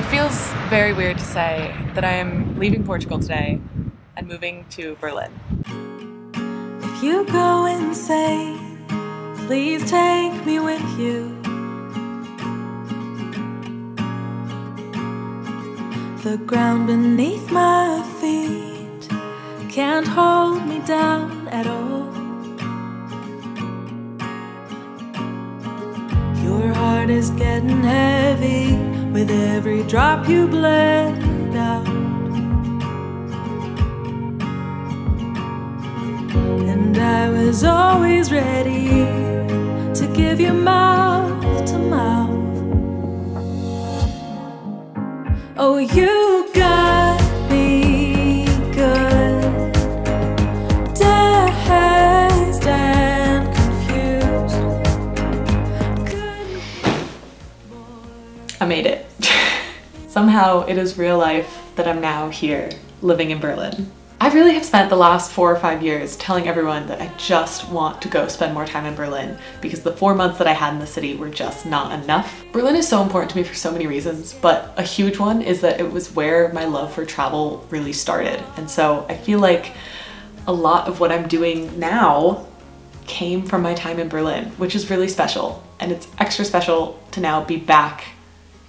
It feels very weird to say that I am leaving Portugal today and moving to Berlin. If you go insane, please take me with you. The ground beneath my feet can't hold me down at all. Your heart is getting heavy with every drop you bled out. And I was always ready to give you mouth to mouth. Oh, you got me good, dazed and confused. Couldn't I made it. Somehow it is real life that I'm now here, living in Berlin. I really have spent the last four or five years telling everyone that I just want to go spend more time in Berlin because the four months that I had in the city were just not enough. Berlin is so important to me for so many reasons, but a huge one is that it was where my love for travel really started. And so I feel like a lot of what I'm doing now came from my time in Berlin, which is really special. And it's extra special to now be back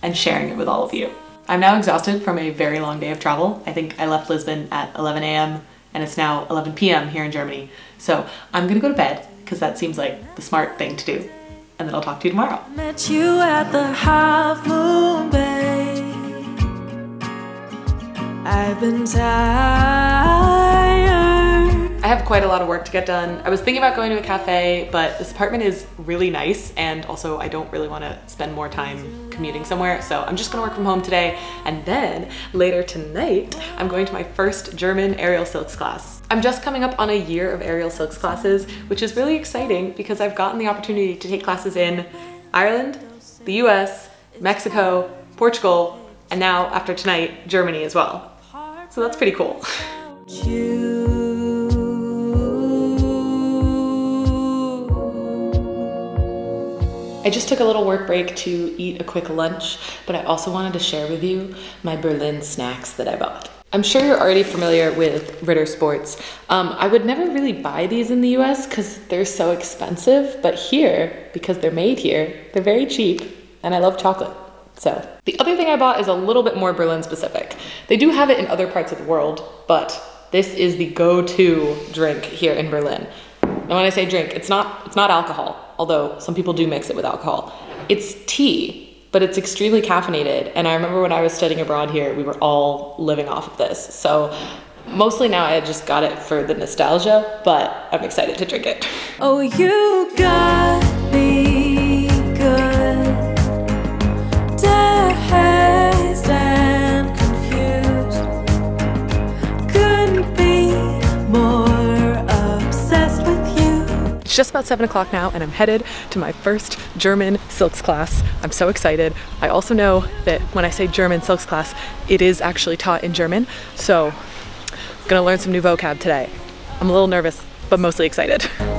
and sharing it with all of you. I'm now exhausted from a very long day of travel. I think I left Lisbon at 11 a.m. and it's now 11 p.m. here in Germany. So I'm gonna go to bed because that seems like the smart thing to do. And then I'll talk to you tomorrow. Met you at the Half Moon Bay. I've been tired. I have quite a lot of work to get done. I was thinking about going to a cafe, but this apartment is really nice and also I don't really want to spend more time commuting somewhere, so I'm just gonna work from home today and then later tonight I'm going to my first German aerial silks class. I'm just coming up on a year of aerial silks classes, which is really exciting because I've gotten the opportunity to take classes in Ireland, the US, Mexico, Portugal, and now after tonight, Germany as well. So that's pretty cool. I just took a little work break to eat a quick lunch, but I also wanted to share with you my Berlin snacks that I bought. I'm sure you're already familiar with Ritter Sports. Um, I would never really buy these in the US because they're so expensive, but here, because they're made here, they're very cheap and I love chocolate. So the other thing I bought is a little bit more Berlin specific. They do have it in other parts of the world, but this is the go-to drink here in Berlin. And when I say drink, it's not, it's not alcohol, although some people do mix it with alcohol. It's tea, but it's extremely caffeinated. And I remember when I was studying abroad here, we were all living off of this. So mostly now I just got it for the nostalgia, but I'm excited to drink it. Oh, you got just about seven o'clock now and I'm headed to my first German silks class. I'm so excited. I also know that when I say German silks class, it is actually taught in German. So I'm gonna learn some new vocab today. I'm a little nervous, but mostly excited.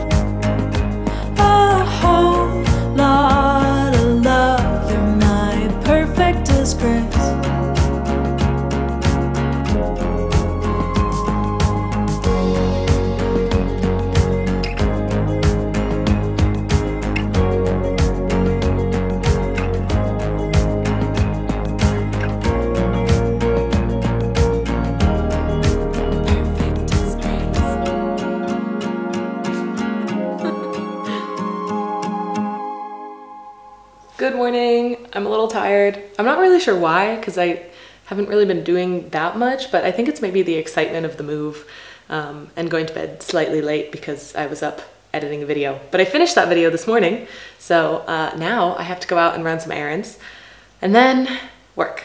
morning. I'm a little tired. I'm not really sure why, because I haven't really been doing that much, but I think it's maybe the excitement of the move um, and going to bed slightly late because I was up editing a video. But I finished that video this morning, so uh, now I have to go out and run some errands and then work.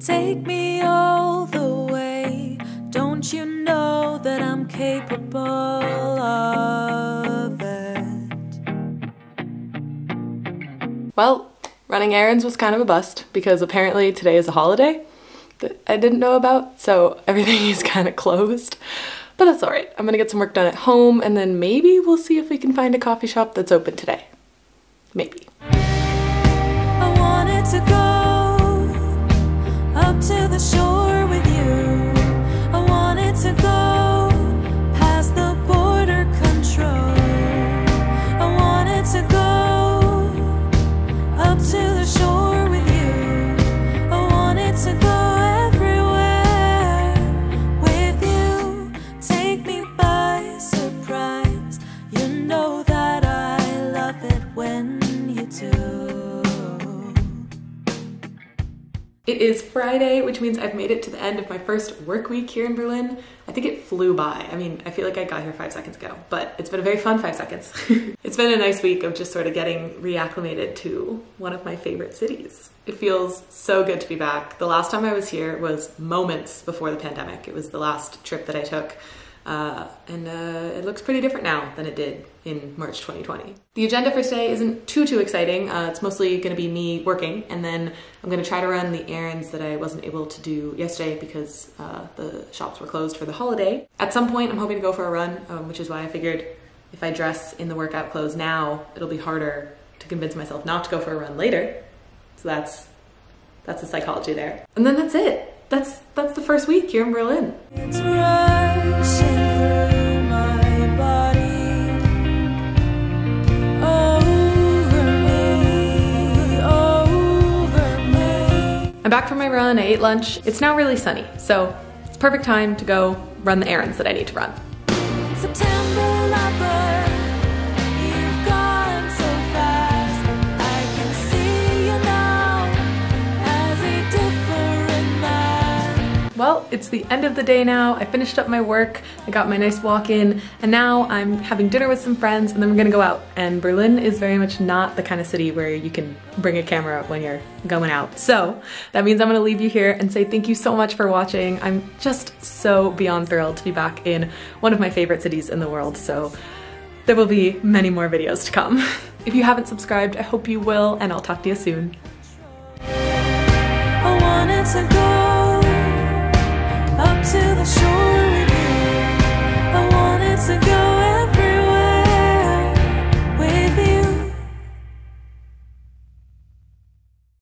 Take me all the way. Don't you know that I'm capable of Well, running errands was kind of a bust because apparently today is a holiday that I didn't know about, so everything is kind of closed. But that's all right. I'm gonna get some work done at home and then maybe we'll see if we can find a coffee shop that's open today. Maybe. I wanted to go up to the shore with you. I wanted to go It is Friday, which means I've made it to the end of my first work week here in Berlin. I think it flew by. I mean, I feel like I got here five seconds ago, but it's been a very fun five seconds. it's been a nice week of just sort of getting reacclimated to one of my favorite cities. It feels so good to be back. The last time I was here was moments before the pandemic. It was the last trip that I took. Uh, and uh, it looks pretty different now than it did in March 2020. The agenda for today isn't too too exciting. Uh, it's mostly going to be me working, and then I'm going to try to run the errands that I wasn't able to do yesterday because uh, the shops were closed for the holiday. At some point, I'm hoping to go for a run, um, which is why I figured if I dress in the workout clothes now, it'll be harder to convince myself not to go for a run later. So that's that's the psychology there. And then that's it. That's that's the first week here in Berlin. It's rushing through my body, over me, over me. I'm back from my run, I ate lunch. It's now really sunny, so it's perfect time to go run the errands that I need to run. Well, it's the end of the day now. I finished up my work, I got my nice walk in, and now I'm having dinner with some friends and then we're gonna go out. And Berlin is very much not the kind of city where you can bring a camera up when you're going out. So that means I'm gonna leave you here and say thank you so much for watching. I'm just so beyond thrilled to be back in one of my favorite cities in the world. So there will be many more videos to come. If you haven't subscribed, I hope you will, and I'll talk to you soon. To the shore.